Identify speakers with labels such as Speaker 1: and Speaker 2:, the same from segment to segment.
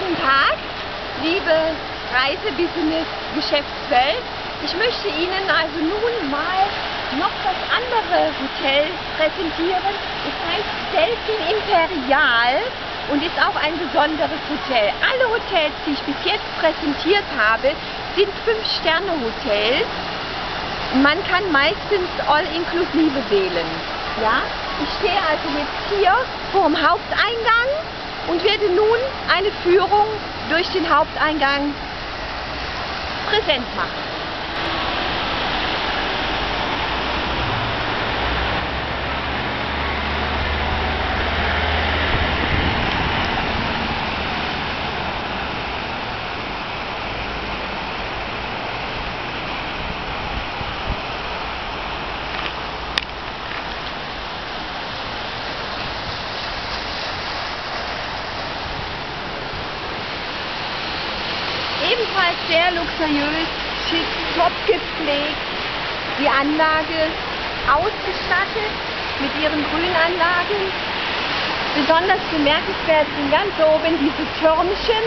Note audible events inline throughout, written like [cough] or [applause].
Speaker 1: Guten Tag, liebe Reisebusiness-Geschäftswelt. Ich möchte Ihnen also nun mal noch das andere Hotel präsentieren. Es heißt Delphin Imperial und ist auch ein besonderes Hotel. Alle Hotels, die ich bis jetzt präsentiert habe, sind 5-Sterne-Hotels. Man kann meistens All-Inklusive wählen. Ja? Ich stehe also jetzt hier vor dem Haupteingang und werde nun eine Führung durch den Haupteingang präsent machen. Ebenfalls sehr luxuriös, schick, top gepflegt. Die Anlage ausgestattet mit ihren Grünanlagen. Besonders bemerkenswert sind ganz oben diese Türmchen.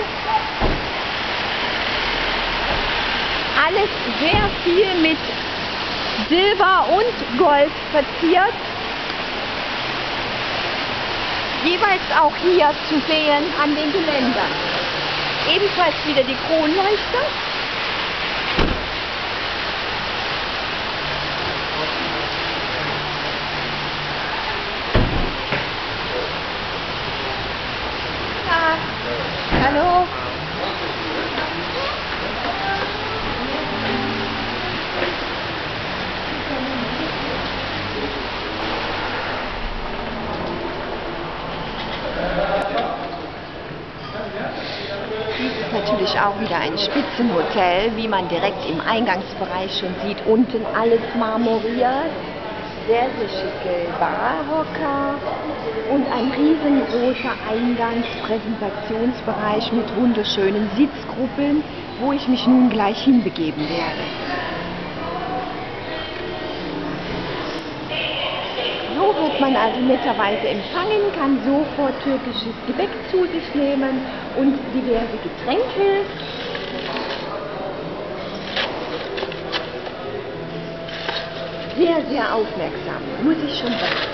Speaker 1: Alles sehr viel mit Silber und Gold verziert. Jeweils auch hier zu sehen an den Geländern. Ebenfalls wieder die Kronleuchter. Ja. Hallo. Dies ist natürlich auch wieder ein Spitzenhotel, wie man direkt im Eingangsbereich schon sieht. Unten alles marmoriert, sehr, sehr schicke Barhocker und ein riesengroßer Eingangspräsentationsbereich mit wunderschönen Sitzgruppen, wo ich mich nun gleich hinbegeben werde. So wird man also netterweise empfangen, kann sofort türkisches Gebäck zu sich nehmen und diverse Getränke. Sehr, sehr aufmerksam, muss ich schon sagen.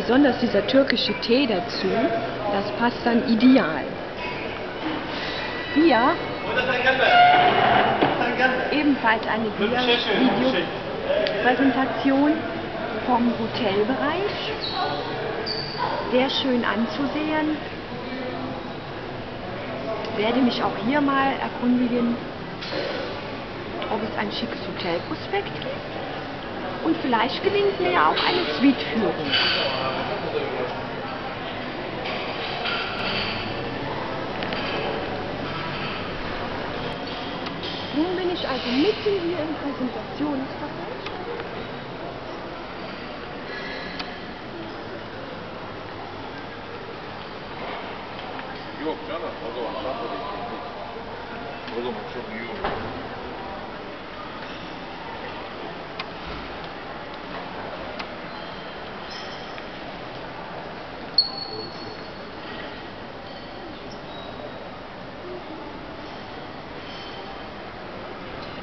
Speaker 1: Besonders dieser türkische Tee dazu, das passt dann ideal. Hier ebenfalls eine Videopräsentation vom Hotelbereich. Sehr schön anzusehen. Werde mich auch hier mal erkundigen, ob es ein schickes Hotelprospekt gibt. Und vielleicht gelingt mir ja auch eine Suite-Führung. Ich also mitten hier im Präsentationsbereich.
Speaker 2: Yok canım o zaman daha da değil. O zaman çok iyi olur.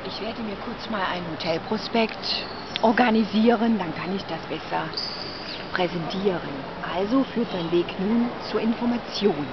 Speaker 1: Ich werde mir kurz mal ein Hotelprospekt organisieren, dann kann ich das besser präsentieren. Also führt mein Weg nun zur Information.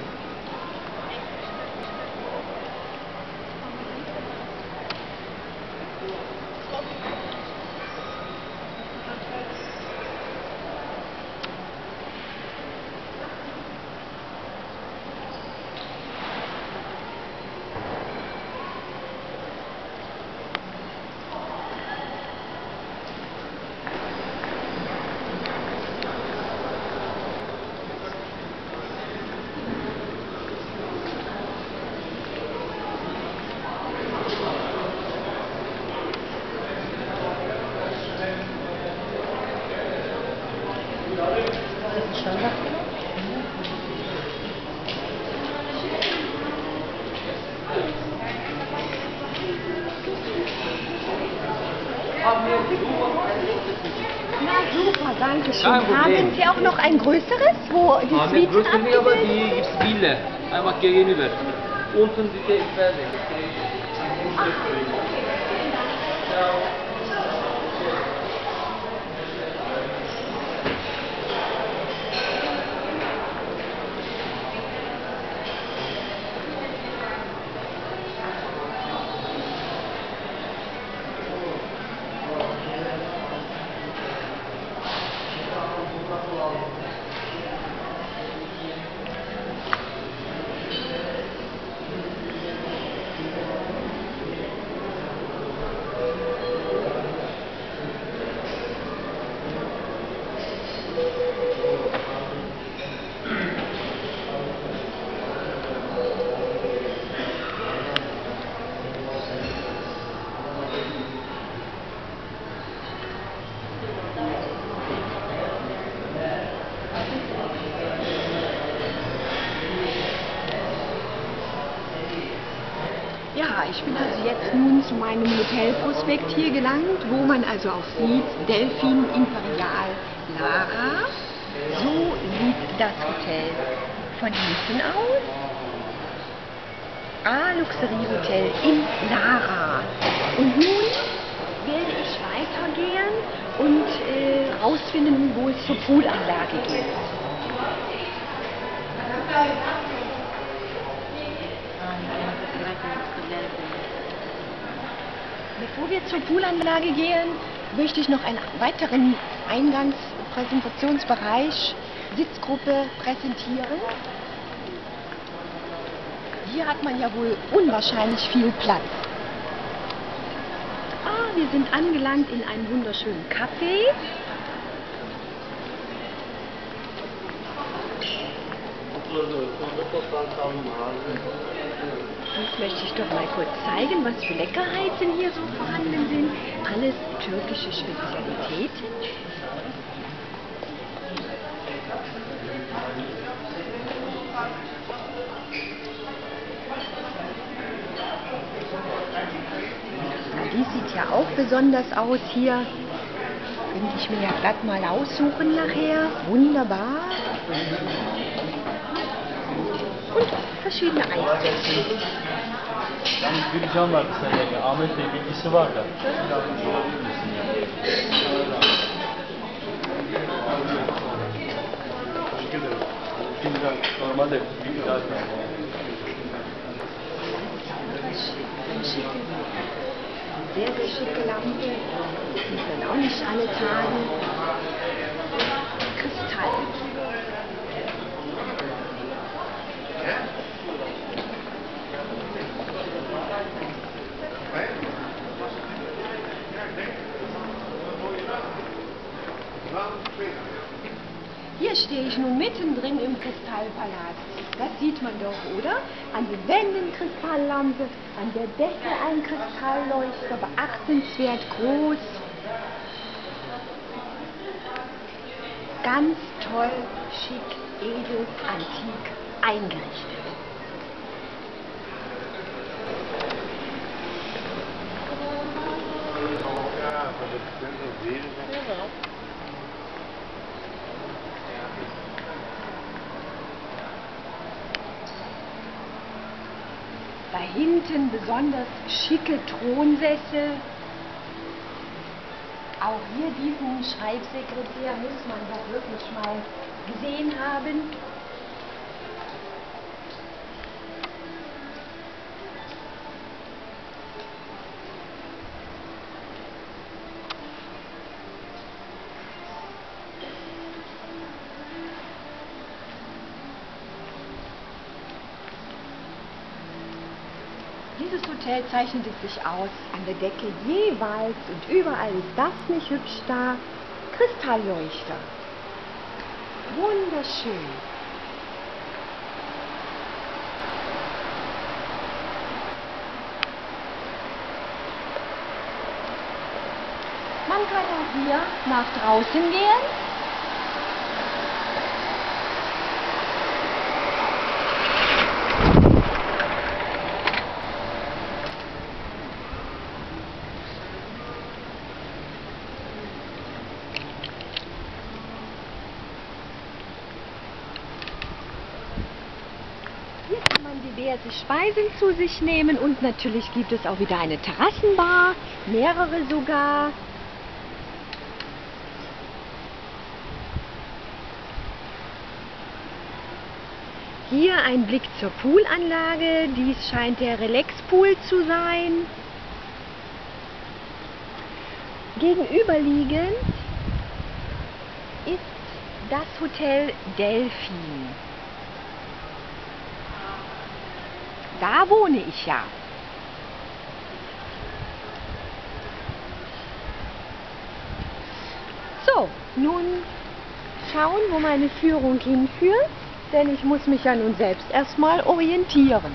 Speaker 3: Einfach gegenüber. Unten
Speaker 1: meinem Hotelprospekt hier gelangt, wo man also auch sieht, Delphin Imperial Lara. So sieht das Hotel von hinten aus. Ah, Luxury Hotel in Lara. Und nun werde ich weitergehen und äh, rausfinden, wo es zur Poolanlage geht. Bevor wir zur Poolanlage gehen, möchte ich noch einen weiteren Eingangspräsentationsbereich Sitzgruppe präsentieren. Hier hat man ja wohl unwahrscheinlich viel Platz. Ah, wir sind angelangt in einem wunderschönen Café. Jetzt möchte ich doch mal kurz zeigen, was für Leckerheiten hier so vorhanden sind. Alles türkische Spezialitäten. Die sieht ja auch besonders aus hier. Könnte ich mir ja glatt mal aussuchen nachher. Wunderbar. Und verschiedene Eiswürfel.
Speaker 4: Yalnız bir can vardı seninle. Ahmet Bey bilgisi var da. Yardımcı olabilir misin ya? Teşekkür ederim. Ben normalde bir zaten.
Speaker 1: Sehr, sehr schicke Lampe. Sieht man auch nicht alle Tage. Kristall. Hier stehe ich nun mittendrin im Kristallpalast. Das sieht man doch, oder? An den Wänden Kristalllampe, an der Decke ein Kristallleuchter, beachtenswert groß. Ganz toll, schick, edel, antik eingerichtet. Da hinten besonders schicke Thronsessel. Auch hier diesen Schreibsekretär muss man doch wirklich mal gesehen haben. Hotel zeichnete sich aus an der Decke jeweils und überall ist das nicht hübsch da. Kristallleuchter. Wunderschön. Man kann auch hier nach draußen gehen. Man diverse Speisen zu sich nehmen und natürlich gibt es auch wieder eine Terrassenbar, mehrere sogar. Hier ein Blick zur Poolanlage. Dies scheint der Relax-Pool zu sein. Gegenüberliegend ist das Hotel Delphin. Da wohne ich ja. So, nun schauen, wo meine Führung hinführt, denn ich muss mich ja nun selbst erstmal orientieren.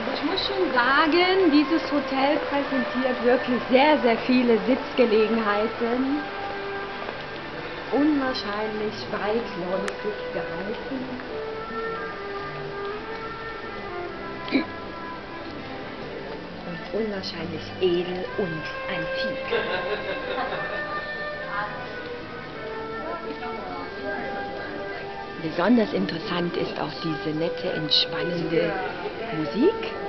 Speaker 1: Also ich muss schon sagen, dieses Hotel präsentiert wirklich sehr, sehr viele Sitzgelegenheiten. Unwahrscheinlich weitläufig gehalten. Und unwahrscheinlich edel und antik. Besonders interessant ist auch diese nette, entspannende Musik.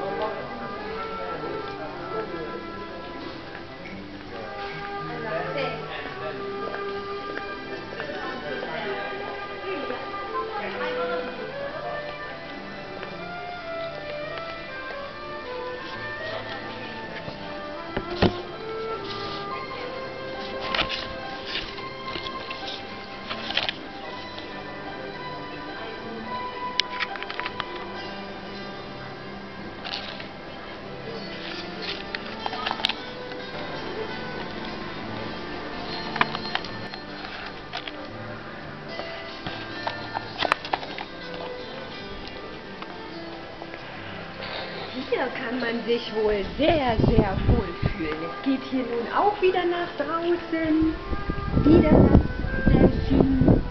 Speaker 1: Hier kann man sich wohl sehr, sehr wohl fühlen. Es geht hier nun auch wieder nach draußen. Wieder das Delphin.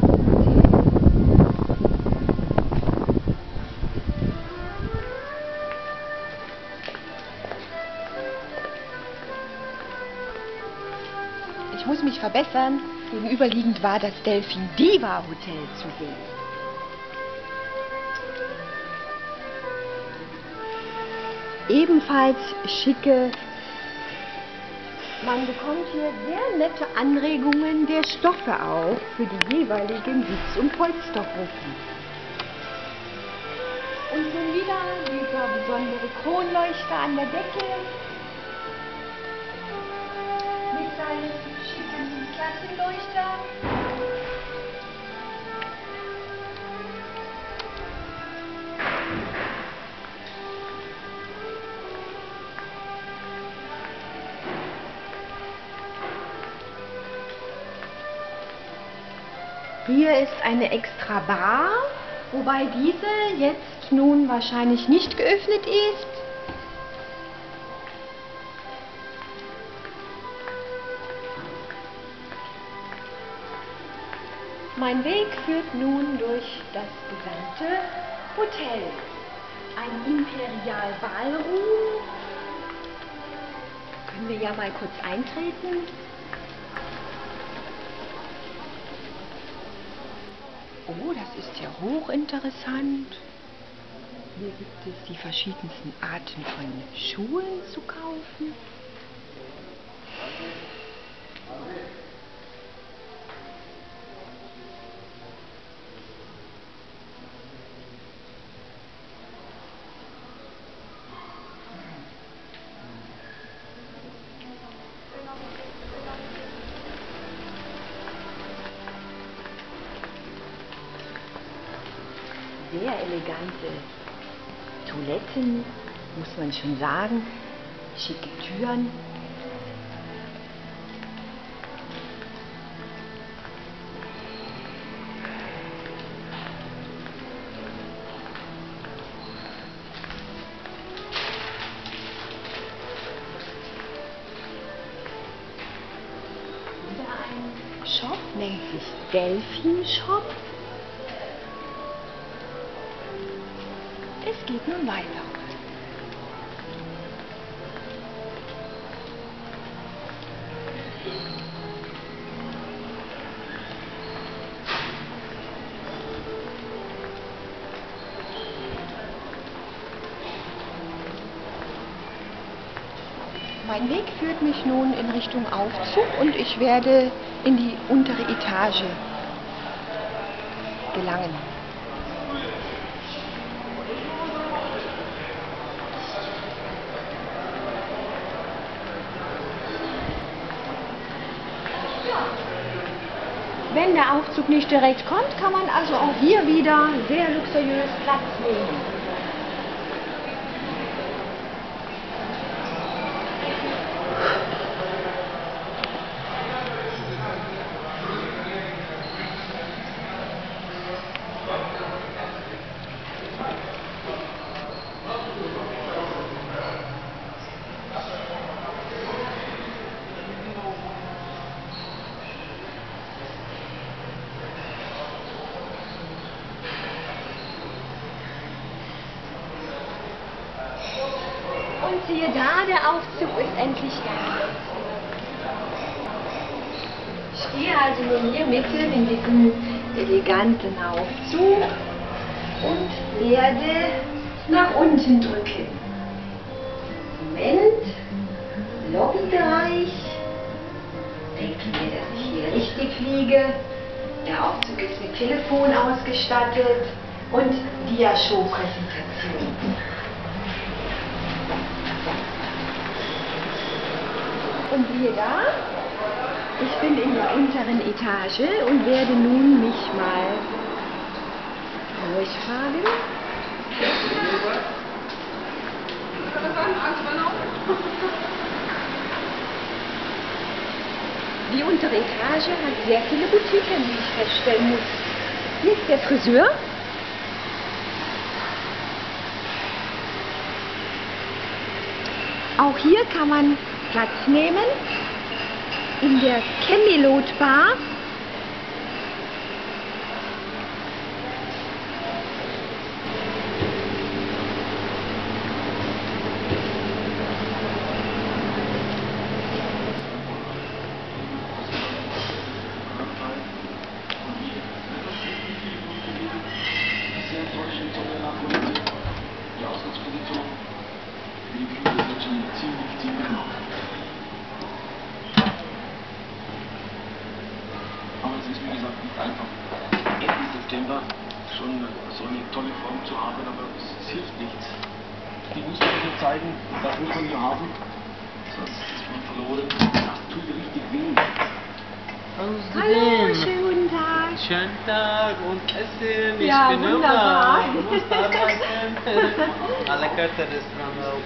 Speaker 1: Ich muss mich verbessern. Gegenüberliegend war das Delphin Diva Hotel zu sehen. Ebenfalls schicke. Man bekommt hier sehr nette Anregungen der Stoffe auch für die jeweiligen Sitz- und Polstergruppen. Und nun wieder dieser besondere Kronleuchter an der Decke mit seinem schicken Klassenleuchter. Hier ist eine extra Bar, wobei diese jetzt nun wahrscheinlich nicht geöffnet ist. Mein Weg führt nun durch das gesamte Hotel. Ein Imperial Ballroom. Können wir ja mal kurz eintreten. Oh, das ist ja hochinteressant. Hier gibt es die verschiedensten Arten von Schuhen zu kaufen. Man schon sagen. Schicke Türen. Shop, nennt sich Delphin Shop. Es geht nun weiter. Mich nun in Richtung Aufzug und ich werde in die untere Etage gelangen. Wenn der Aufzug nicht direkt kommt, kann man also auch hier wieder sehr luxuriös Platz nehmen. Und siehe da, der Aufzug ist endlich da. Ich stehe also nun hier mitten in diesem eleganten Aufzug und werde nach unten drücken. Moment, Lobbybereich. Denken wir, dass ich hier richtig liege. Der Aufzug ist mit Telefon ausgestattet und Diashow-Präsentation. Und siehe da, ich bin in der unteren Etage und werde nun mich mal durchfahren. Die untere Etage hat sehr viele Boutiquen, wie ich feststellen muss. Hier ist der Friseur. Auch hier kann man Platz nehmen in der Camelot Bar.
Speaker 5: Die Ausgangsposition. Die Flügel sind schon ziemlich tief genommen. Aber es ist wie gesagt nicht einfach, Ende September schon so eine tolle Form zu haben, aber es, es hilft nichts. Die muss man wieder zeigen, das muss man hier haben, sonst ist man verloren. Das tut richtig weh.
Speaker 1: Hallo, schönen guten Tag.
Speaker 3: Schönen Tag und Essen. Ich
Speaker 1: Ja,
Speaker 3: bin
Speaker 1: wunderbar.
Speaker 3: À la carte Restaurant.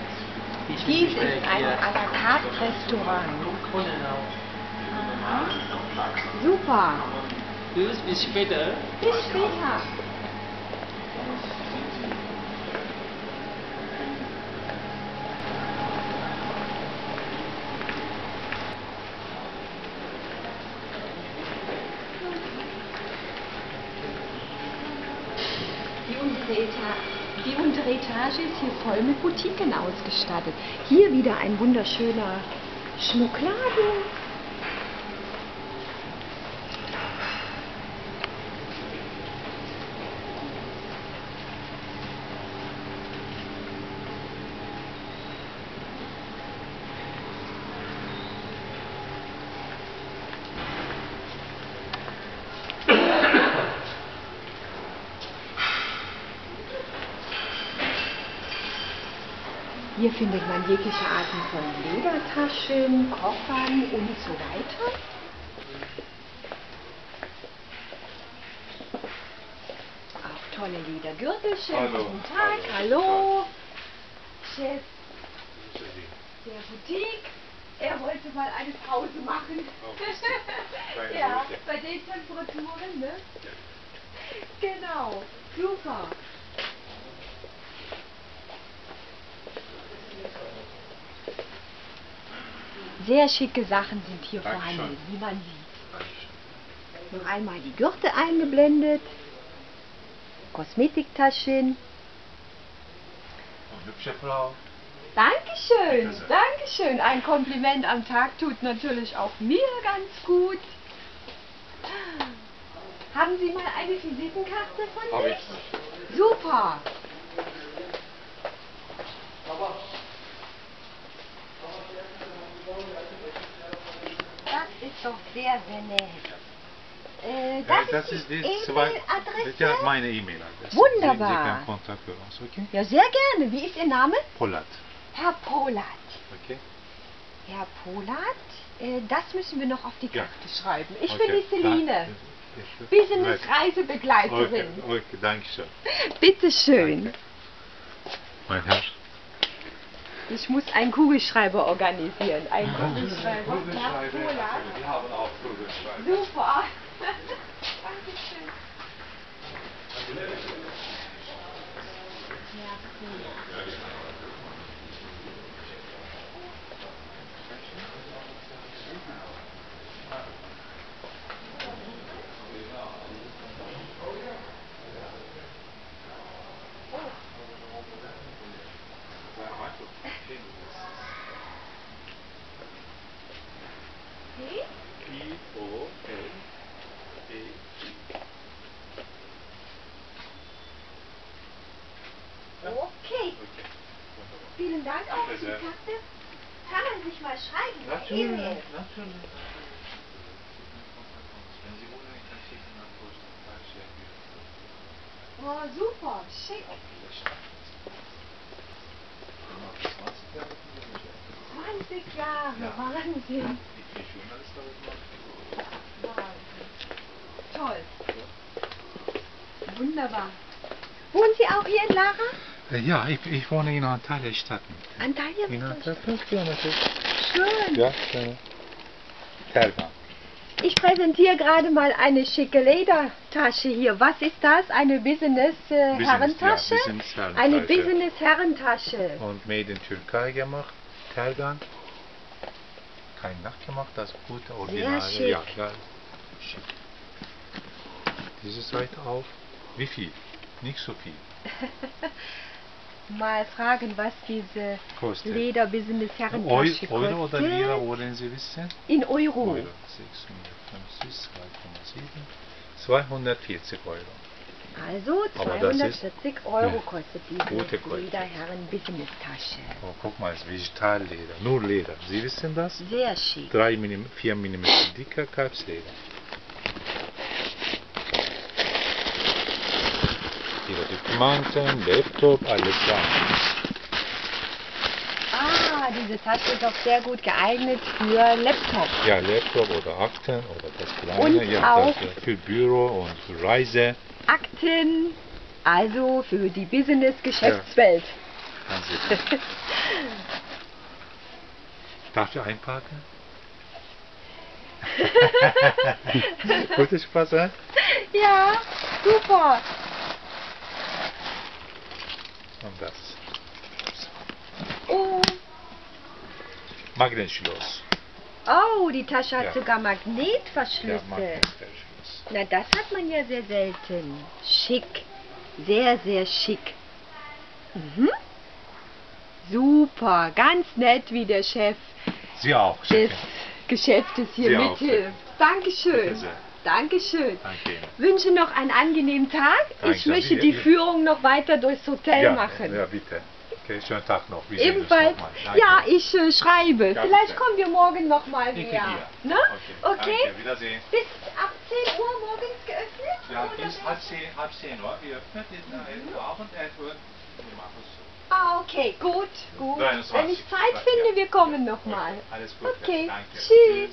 Speaker 3: Ich
Speaker 1: Dies ist ein
Speaker 3: hier.
Speaker 1: à la carte Restaurant.
Speaker 3: Genau.
Speaker 1: Super.
Speaker 3: Tschüss, bis später.
Speaker 1: Bis später. Die untere, Eta die untere Etage ist hier voll mit Boutiquen ausgestattet. Hier wieder ein wunderschöner Schmuckladen. Hier findet man jegliche Arten von Ledertaschen, Koffern und so weiter. Auch tolle Ledergürtelchen.
Speaker 2: Hallo.
Speaker 1: Guten Tag, hallo. Chef der Boutique. Er wollte mal eine Pause machen.
Speaker 2: Kleine [laughs]
Speaker 1: ja, bei den Temperaturen, ne? Genau, super. Sehr schicke Sachen sind hier
Speaker 2: Dankeschön.
Speaker 1: vorhanden, wie man sieht. Noch einmal die Gürtel eingeblendet, Kosmetiktaschen,
Speaker 2: hübsche Frau.
Speaker 1: Dankeschön,
Speaker 2: Bitte.
Speaker 1: Dankeschön. Ein Kompliment am Tag tut natürlich auch mir ganz gut. Haben Sie mal eine Visitenkarte von
Speaker 2: Habe
Speaker 1: sich?
Speaker 2: ich.
Speaker 1: Super. Das ist doch sehr, sehr nett. Äh,
Speaker 2: Ja,
Speaker 1: das,
Speaker 2: das ist die zwei.
Speaker 1: E-Mail-Adresse?
Speaker 2: Ja, meine E-Mail-Adresse.
Speaker 1: Wunderbar.
Speaker 2: Sie, Sie können Kontakt für uns, okay?
Speaker 1: Ja, sehr gerne. Wie ist Ihr Name?
Speaker 2: Polat.
Speaker 1: Herr Polat.
Speaker 2: Okay?
Speaker 1: Herr Polat, äh, das müssen wir noch auf die
Speaker 2: Ja.
Speaker 1: Karte schreiben. Ich
Speaker 2: okay.
Speaker 1: bin die Celine,
Speaker 2: Danke.
Speaker 1: Business
Speaker 2: Okay,
Speaker 1: Reisebegleiterin.
Speaker 2: okay, danke schön.
Speaker 1: Bitte schön.
Speaker 2: Danke. Mein Herr.
Speaker 1: Ich muss einen Kugelschreiber organisieren. Einen Kugelschreiber. Polat.
Speaker 2: Wir haben auch Kugelschreiber.
Speaker 1: Super. Dankeschön. Herr Polat. Okay. Okay. Vielen Dank auch für die
Speaker 2: sehr.
Speaker 1: Karte. Kann man sich mal schreiben? per
Speaker 2: Natürlich,
Speaker 1: E-Mail?
Speaker 2: natürlich. Wenn Sie wollen, ich kann schicken nach Deutschland.
Speaker 1: Oh, super, schick. 20 Jahre,
Speaker 2: Ja.
Speaker 1: Wahnsinn. Wahnsinn. Toll. Wunderbar. Wohnen Sie auch hier in Lara?
Speaker 2: Äh, Ja, ich, ich wohne in Antalya Stadt.
Speaker 1: Antalya?
Speaker 2: In Antalya, 5 Kilometer.
Speaker 1: Schön.
Speaker 2: Ja, schön. Tergan.
Speaker 1: Ich präsentiere gerade mal eine schicke Ledertasche hier. Was ist das? Eine Business-Herrentasche?
Speaker 2: ja, Business-Herrentasche.
Speaker 1: eine Business-Herrentasche.
Speaker 2: Und made in Türkei gemacht. Tergan. Kein nachgemacht, das gute Original.
Speaker 1: schick.
Speaker 2: Ja, ja. Schick. Diese Seite auf. Wie viel? Nicht so viel. [laughs]
Speaker 1: Mal fragen, was diese
Speaker 2: Kostet.
Speaker 1: Leder-Business-Herrentasche
Speaker 2: Eu- Euro oder
Speaker 1: kostet.
Speaker 2: Lira, wollen Sie wissen?
Speaker 1: In Euro.
Speaker 2: Euro. 650, 2,7. 240 Euro.
Speaker 1: Also
Speaker 2: Aber das ist-
Speaker 1: 240 Euro kostet diese
Speaker 2: Gute Qualität.
Speaker 1: Lederherren-Business-Tasche.
Speaker 2: Oh, guck mal, es ist Végitalleder. Nur Leder. Sie wissen das?
Speaker 1: Sehr schick.
Speaker 2: 3 mm, 4 mm dicker Kalbsleder. Ihre Dokumenten, Laptop, alles dran.
Speaker 1: Ah, diese Tasche ist auch sehr gut geeignet für Laptop.
Speaker 2: Ja, Laptop oder Akten oder das kleine.
Speaker 1: Und
Speaker 2: ja,
Speaker 1: auch-
Speaker 2: das äh, für Büro und für Reise.
Speaker 1: Akten, also für die Business-Geschäftswelt.
Speaker 2: Sie- [laughs] Darf ich einparken? [laughs] Gute Spaß,
Speaker 1: ja, super.
Speaker 2: Und das.
Speaker 1: Oh.
Speaker 2: Magnetschloss.
Speaker 1: oh, die Tasche hat
Speaker 2: Ja.
Speaker 1: sogar
Speaker 2: Ja,
Speaker 1: Magnetverschlüsse.
Speaker 2: Magnetverschluss.
Speaker 1: Na, das hat man ja sehr selten. Schick. Sehr, sehr schick. Mhm. Super. Ganz nett, wie der Chef
Speaker 2: Sie auch.
Speaker 1: des. Geschäftes hier
Speaker 2: Sie
Speaker 1: mithilft. Dankeschön. Dankeschön.
Speaker 2: Danke.
Speaker 1: Wünsche noch einen angenehmen Tag.
Speaker 2: Danke,
Speaker 1: Ich möchte die Führung noch weiter durchs Hotel
Speaker 2: ja,
Speaker 1: machen.
Speaker 2: Ja, bitte. Okay, schönen Tag noch. Wir
Speaker 1: Ebenfalls.
Speaker 2: noch.
Speaker 1: Ja, ich äh, schreibe.
Speaker 2: Ja,
Speaker 1: Vielleicht
Speaker 2: bitte.
Speaker 1: kommen wir morgen noch mal
Speaker 2: Ich
Speaker 1: wieder.
Speaker 2: hier.
Speaker 1: Ne?
Speaker 2: Okay.
Speaker 1: Okay.
Speaker 2: Danke. Wiedersehen.
Speaker 1: Bis ab 10 Uhr morgens geöffnet?
Speaker 2: Ja, bis halb zehn, halb zehn Uhr geöffnet. In der elf Uhr Abend, elf Uhr. Wir machen es so.
Speaker 1: Ah, okay, gut, gut.
Speaker 2: 23.
Speaker 1: Wenn ich Zeit finde, wir kommen noch mal.
Speaker 2: Alles Gute.
Speaker 1: Okay. Tschüss.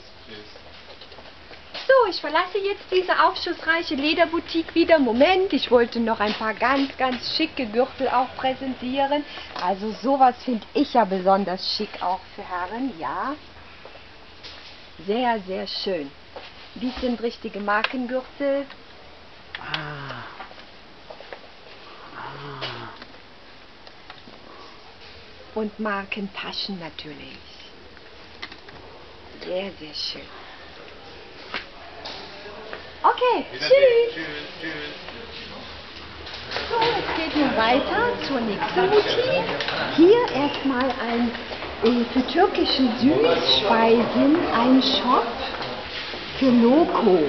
Speaker 1: So, ich verlasse jetzt diese aufschlussreiche Lederboutique wieder. Moment, ich wollte noch ein paar ganz, ganz schicke Gürtel auch präsentieren. Also sowas finde ich ja besonders schick auch für Herren, ja. Sehr, sehr schön. Dies sind richtige Markengürtel.
Speaker 4: Ah.
Speaker 1: Und Markentaschen natürlich. Sehr, sehr schön. Okay, tschüss. So, es geht nun weiter zur nächsten Boutique. Hier erstmal ein äh, für türkische Süßspeisen ein Shop für Loco.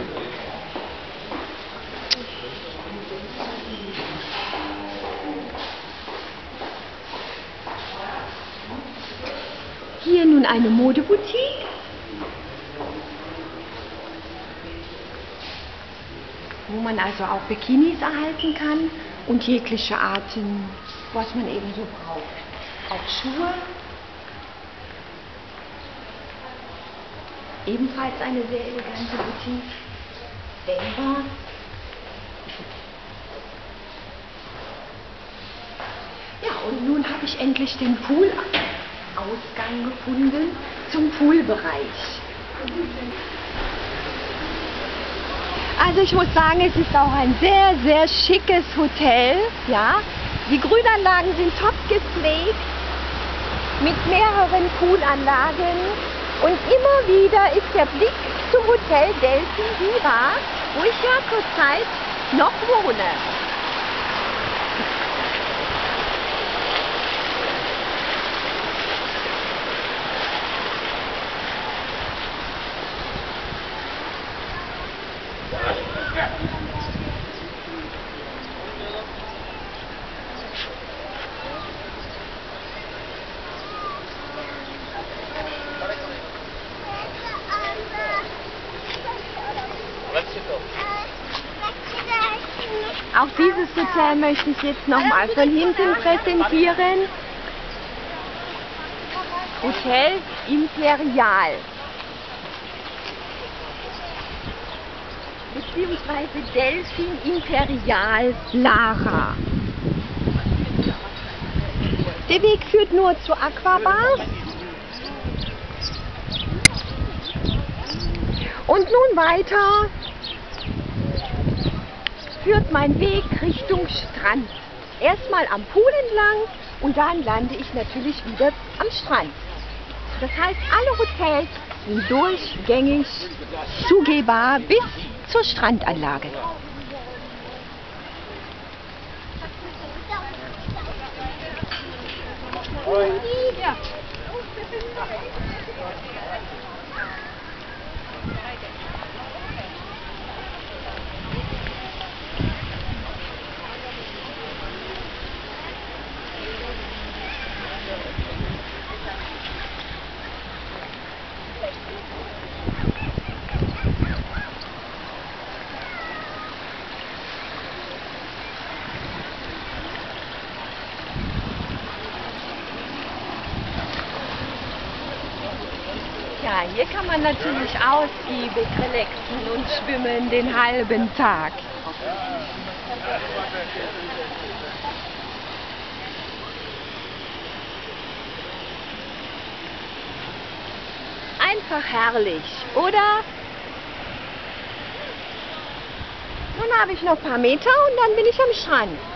Speaker 1: Hier nun eine Modeboutique. Man also auch Bikinis erhalten kann und jegliche Arten, was man eben so braucht. Auch Schuhe. Ebenfalls eine sehr elegante Boutique. Denkbar. Ja, und nun habe ich endlich den Poolausgang gefunden zum Poolbereich. Also ich muss sagen, es ist auch ein sehr, sehr schickes Hotel. Ja, die Grünanlagen sind top gepflegt mit mehreren Poolanlagen und immer wieder ist der Blick zum Hotel Delphi Viva, wo ich ja zurzeit noch wohne. Auch dieses Hotel möchte ich jetzt nochmal von hinten präsentieren. Hotel Imperial. Beziehungsweise Delphin Imperial Lara. Der Weg führt nur zur Aquabar. Und nun weiter führt mein Weg Richtung Strand. Erstmal am Pool entlang und dann lande ich natürlich wieder am Strand. Das heißt, alle Hotels sind durchgängig zugehbar bis zur Strandanlage. Hier kann man natürlich ausgiebig relaxen und schwimmen den halben Tag. Einfach herrlich, oder? Nun habe ich noch ein paar Meter und dann bin ich am Strand.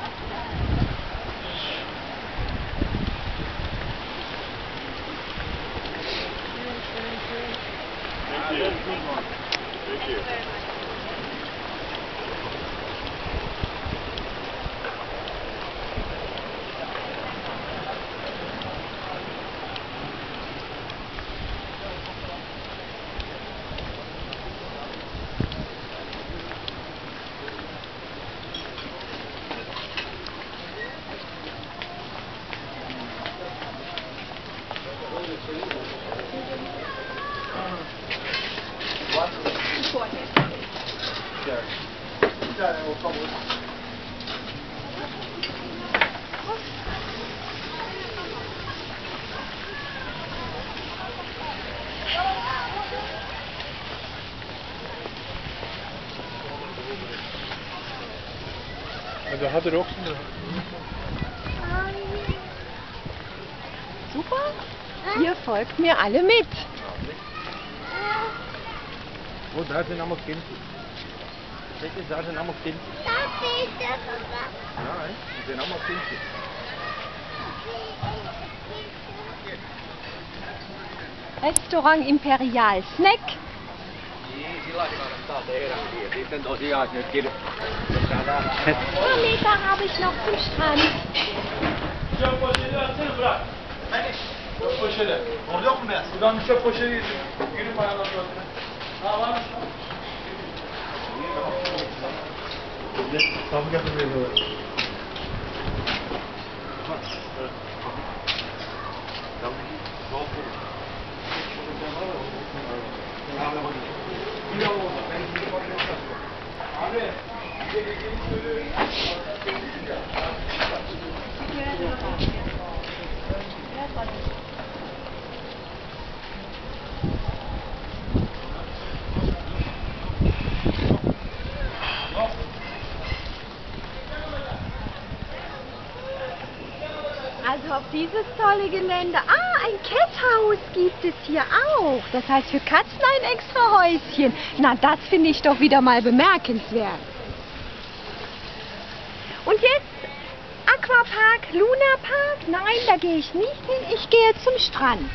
Speaker 2: Also hat er auch eine
Speaker 1: Super. Ihr folgt mir alle mit.
Speaker 2: Wo da sind am Kind? Welche da sind am Kind? Nein, die sind am Kind.
Speaker 1: Restaurant Imperial Snack.
Speaker 2: Niin, sillä kannattaa tehdä. Ja sitten tosiaan, jos nyt
Speaker 1: Nur Meter habe ich noch zum Strand. Şu poşeti atsana bırak. Hani? Şu poşeti.
Speaker 3: Orada yok mu beyaz?
Speaker 2: Buradan şu poşeti getir. Yürü ayağına bırak. Ha var
Speaker 4: mı? Sabık yapamıyorlar. Abi.
Speaker 1: Also auf dieses tolle Gelände. Ah, ein Ketthaus gibt es hier auch. Das heißt für Katzen ein extra Häuschen. Na, das finde ich doch wieder mal bemerkenswert. Und jetzt Aquapark, Luna Park? Nein, da gehe ich nicht hin. Ich gehe zum Strand.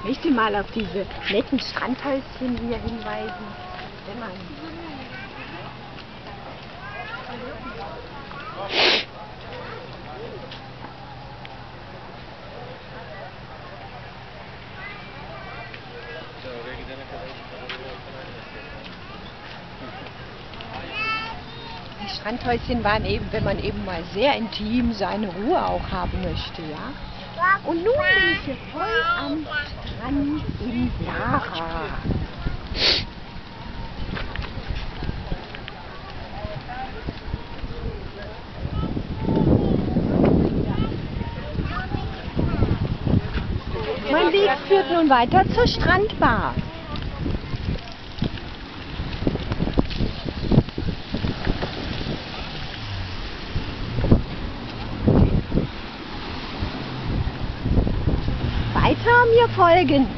Speaker 1: Ich möchte mal auf diese netten Strandhäuschen hier hinweisen. Die Strandhäuschen waren eben, wenn man eben mal sehr intim seine Ruhe auch haben möchte, ja. Und nun bin ich hier voll am Strand in Lara. Mein Weg führt nun weiter zur Strandbar. Weiter mir folgen.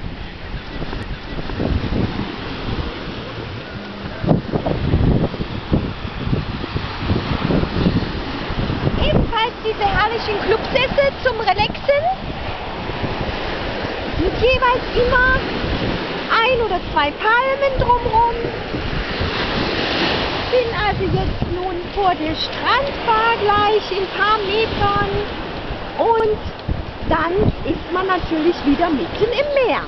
Speaker 1: Ebenfalls diese herrlichen Clubsessel zum Relaxen. Mit jeweils immer ein oder zwei Palmen drumherum. Bin also jetzt nun vor der Strandbar gleich in ein paar Metern. Und dann ist man natürlich wieder mitten im Meer.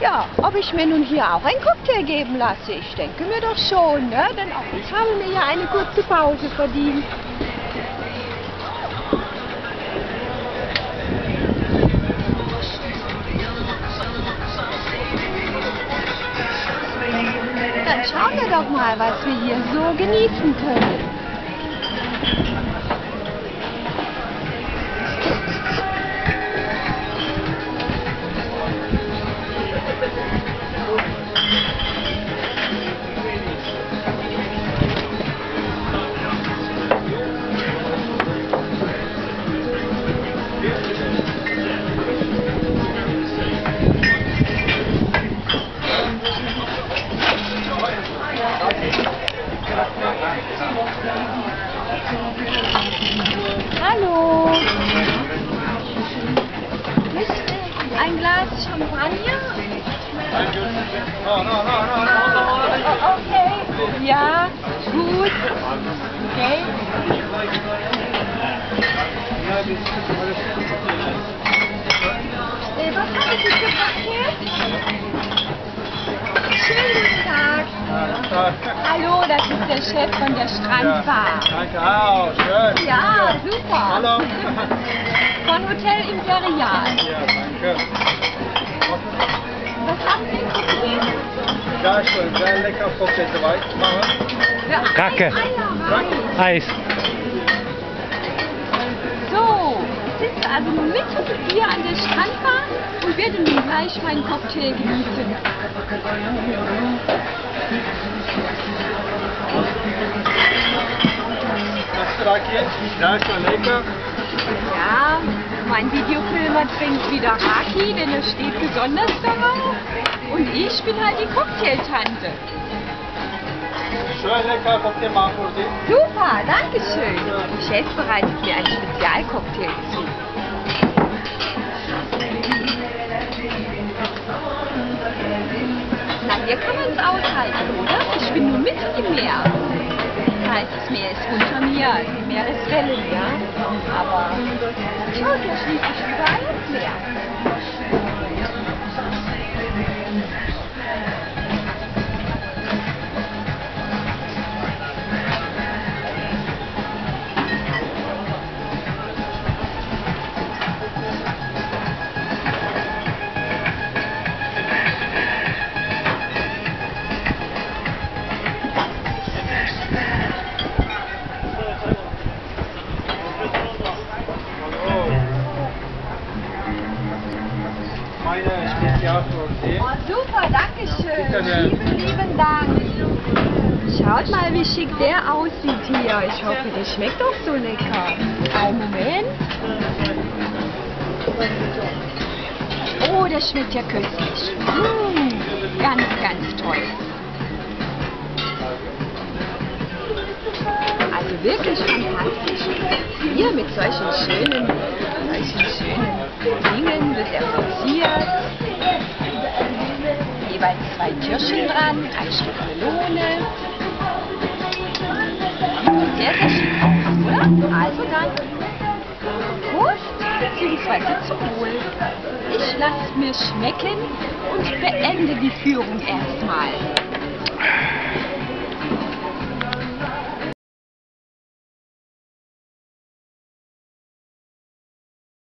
Speaker 1: Ja, ob ich mir nun hier auch einen Cocktail geben lasse, ich denke mir doch schon, ne? denn auch ich habe mir ja eine kurze Pause verdient. Dann schauen wir doch mal, was wir hier so genießen können. Reis.
Speaker 4: Eis.
Speaker 1: So, ich sitze also mitten hier an der Strandbar und werde nun gleich meinen Cocktail genießen.
Speaker 4: Ja,
Speaker 1: mein Videofilmer trinkt wieder Raki, denn er steht besonders darauf. Und ich bin halt die Cocktailtante.
Speaker 4: Schön lecker, ihr mal vor
Speaker 1: Super, danke schön. Chef bereitet mir einen Spezialcocktail zu. Na, hier kann man es aushalten, oder? Ich bin nur mitten im Meer. Das heißt, das Meer ist unter mir, die Meereswellen, ja. Aber schaut ja schließlich überall ins Meer. Schick der aussieht hier. Ich hoffe, der schmeckt doch so lecker. Einen Moment. Oh, der schmeckt ja köstlich. Mmh, ganz, ganz toll. Also wirklich fantastisch. Hier mit solchen schönen, solchen schönen Dingen wird er verziert. Jeweils zwei Kirschen dran, ein Stück Melone. Sehr, sehr schick aus, oder? Also dann, Prost, beziehungsweise zum Wohl. Ich lasse mir schmecken und beende die Führung erstmal.